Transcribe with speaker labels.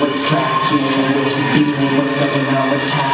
Speaker 1: what's cracking, what you doing, what's going on, what's happening.